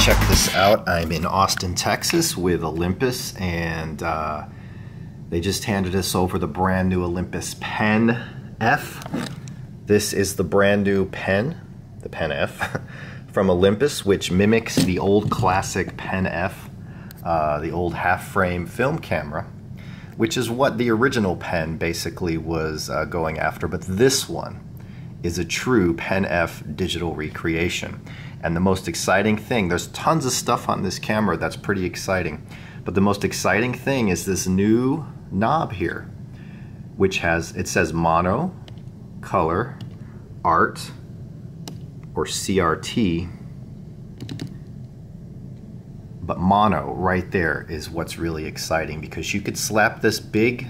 check this out. I'm in Austin, Texas with Olympus, and uh, they just handed us over the brand new Olympus Pen F. This is the brand new pen, the Pen F, from Olympus, which mimics the old classic Pen F, uh, the old half frame film camera, which is what the original pen basically was uh, going after. But this one is a true Pen F digital recreation. And the most exciting thing, there's tons of stuff on this camera that's pretty exciting. But the most exciting thing is this new knob here, which has, it says mono, color, art, or CRT. But mono right there is what's really exciting because you could slap this big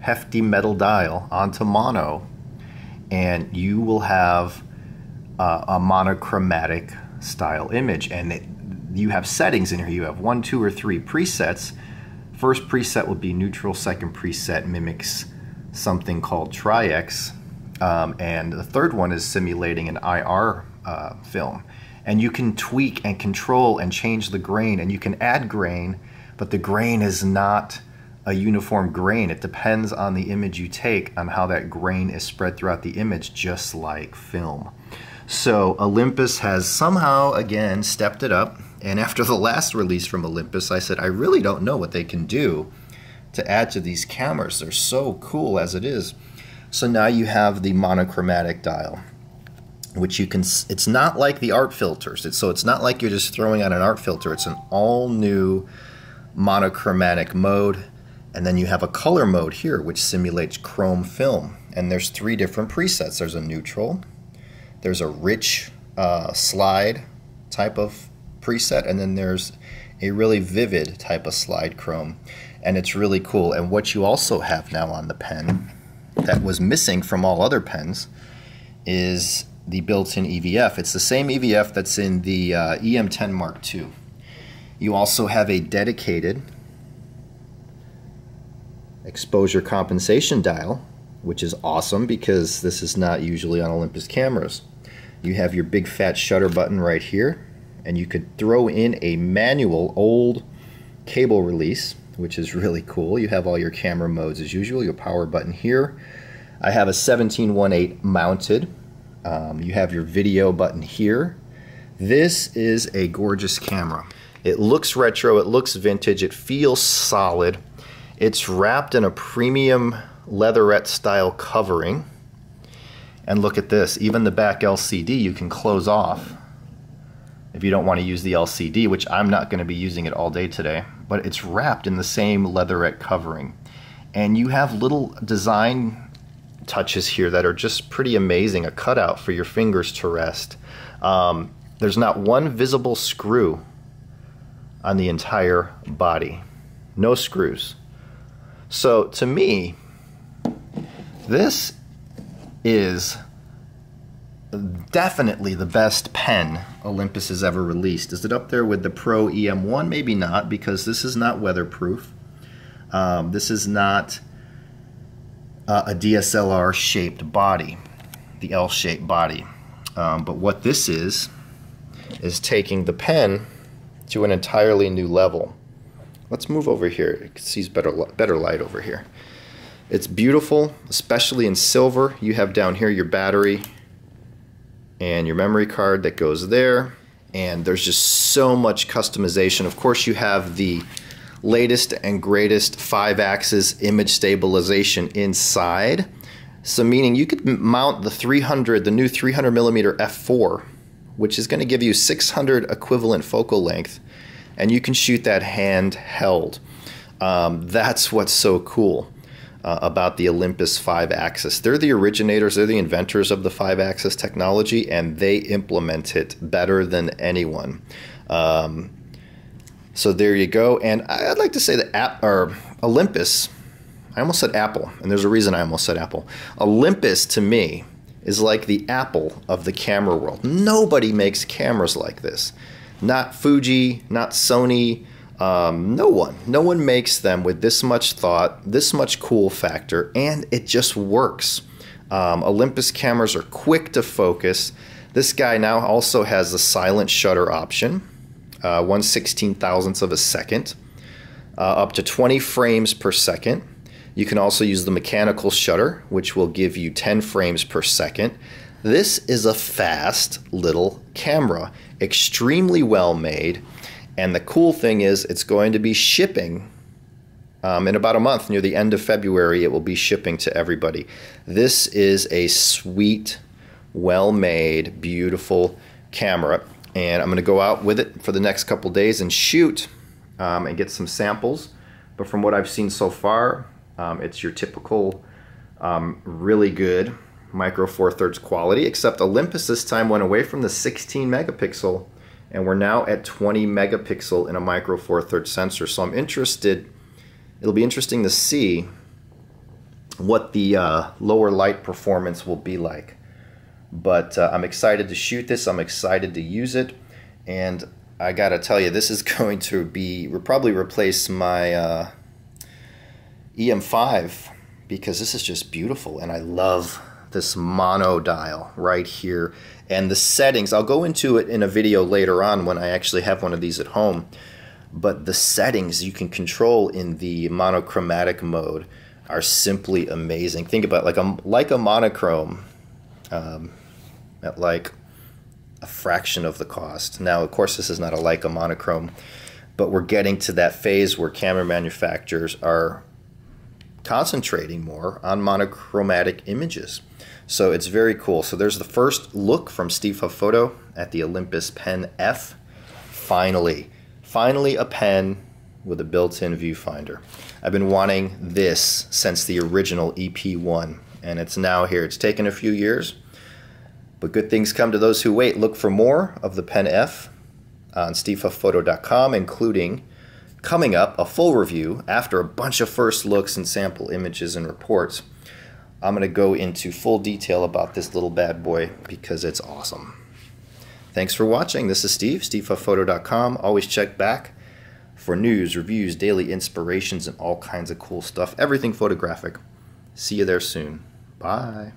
hefty metal dial onto mono and you will have uh, a monochromatic style image. And it, you have settings in here. You have one, two, or three presets. First preset will be neutral. Second preset mimics something called Tri-X. Um, and the third one is simulating an IR uh, film. And you can tweak and control and change the grain, and you can add grain, but the grain is not a uniform grain. It depends on the image you take on how that grain is spread throughout the image, just like film. So Olympus has somehow again stepped it up. And after the last release from Olympus, I said, I really don't know what they can do to add to these cameras. They're so cool as it is. So now you have the monochromatic dial, which you can, it's not like the art filters. It's, so it's not like you're just throwing on an art filter. It's an all new monochromatic mode. And then you have a color mode here, which simulates chrome film. And there's three different presets. There's a neutral, there's a rich uh, slide type of preset, and then there's a really vivid type of slide chrome. And it's really cool. And what you also have now on the pen that was missing from all other pens is the built-in EVF. It's the same EVF that's in the uh, EM10 Mark II. You also have a dedicated exposure compensation dial, which is awesome because this is not usually on Olympus cameras. You have your big fat shutter button right here and you could throw in a manual old cable release which is really cool. You have all your camera modes as usual your power button here. I have a 1718 mounted. Um, you have your video button here. This is a gorgeous camera. It looks retro it looks vintage it feels solid it's wrapped in a premium leatherette style covering and look at this, even the back LCD you can close off if you don't want to use the LCD, which I'm not going to be using it all day today, but it's wrapped in the same leatherette covering. And you have little design touches here that are just pretty amazing, a cutout for your fingers to rest. Um, there's not one visible screw on the entire body. No screws. So to me, this is definitely the best pen Olympus has ever released. Is it up there with the Pro EM1? Maybe not, because this is not weatherproof. Um, this is not uh, a DSLR shaped body, the L shaped body. Um, but what this is, is taking the pen to an entirely new level. Let's move over here. It sees better, better light over here. It's beautiful, especially in silver. You have down here your battery and your memory card that goes there. And there's just so much customization. Of course, you have the latest and greatest five axis image stabilization inside. So meaning you could mount the 300, the new 300 millimeter f4, which is going to give you 600 equivalent focal length, and you can shoot that handheld. Um, that's what's so cool uh, about the Olympus 5 axis. They're the originators, they're the inventors of the 5 axis technology, and they implement it better than anyone. Um, so there you go. And I'd like to say that App, or Olympus, I almost said Apple, and there's a reason I almost said Apple. Olympus to me is like the Apple of the camera world. Nobody makes cameras like this. Not Fuji, not Sony, um, no one, no one makes them with this much thought, this much cool factor, and it just works. Um, Olympus cameras are quick to focus. This guy now also has a silent shutter option. uh, 1 16 thousandths of a second, uh, up to 20 frames per second. You can also use the mechanical shutter, which will give you 10 frames per second. This is a fast little camera, extremely well made. And the cool thing is, it's going to be shipping um, in about a month, near the end of February, it will be shipping to everybody. This is a sweet, well made, beautiful camera. And I'm going to go out with it for the next couple days and shoot um, and get some samples. But from what I've seen so far, um, it's your typical um, really good micro four thirds quality, except Olympus this time went away from the 16 megapixel and we're now at 20 megapixel in a micro four thirds sensor. So I'm interested it'll be interesting to see what the uh, lower light performance will be like. But uh, I'm excited to shoot this. I'm excited to use it, and I gotta tell you, this is going to be probably replace my uh, EM5 because this is just beautiful, and I love this mono dial right here and the settings. I'll go into it in a video later on when I actually have one of these at home but the settings you can control in the monochromatic mode are simply amazing. Think about like a like a monochrome um, at like a fraction of the cost. Now, of course, this is not a Leica monochrome, but we're getting to that phase where camera manufacturers are concentrating more on monochromatic images. So it's very cool. So there's the first look from Steve Huff Photo at the Olympus Pen F. Finally, Finally, a pen with a built-in viewfinder. I've been wanting this since the original EP1, and it's now here. It's taken a few years, but good things come to those who wait. Look for more of the Pen F on stevehuffphoto.com, including coming up a full review after a bunch of first looks and sample images and reports. I'm going to go into full detail about this little bad boy because it's awesome. Thanks for watching. This is Steve, stevehuffphoto.com. Always check back for news, reviews, daily inspirations, and all kinds of cool stuff. Everything photographic. See you there soon. Bye.